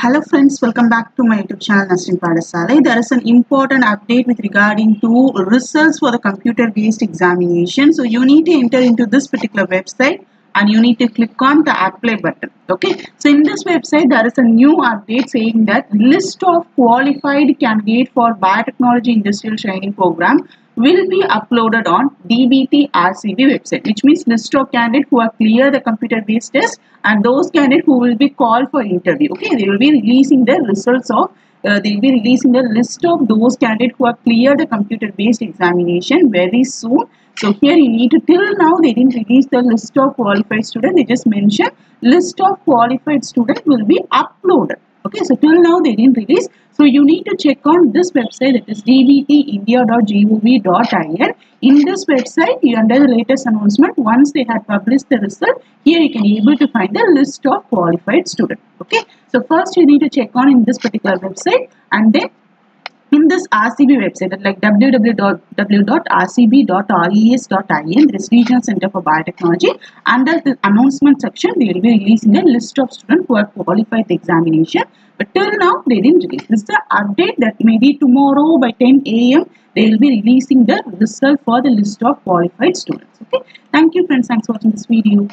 Hello friends, welcome back to my YouTube channel Nasrin Padasalai. There is an important update with regarding to results for the computer based examination. So you need to enter into this particular website and you need to click on the apply button. Okay. So in this website there is a new update saying that list of qualified candidate for biotechnology industrial training program will be uploaded on DBT RCB website which means list of candidates who have cleared the computer based test and those candidates who will be called for interview. Okay they will be releasing the results of uh, they will be releasing the list of those candidates who have cleared the computer based examination very soon. So here you need to till now they didn't release the list of qualified students they just mentioned list of qualified students will be uploaded okay so till now they didn't release. So you need to check on this website that is dbtindia.gov.in in this website under the latest announcement once they had published the result here you can able to find the list of qualified students. Okay so first you need to check on in this particular website and then in this RCB website like www.rcb.res.in there is Regional Center for Biotechnology. Under the announcement section they will be releasing a list of students who have qualified the examination. But till now they didn't release. This is the update that maybe tomorrow by 10 a.m. they will be releasing the result for the list of qualified students. Okay? Thank you friends. Thanks for watching this video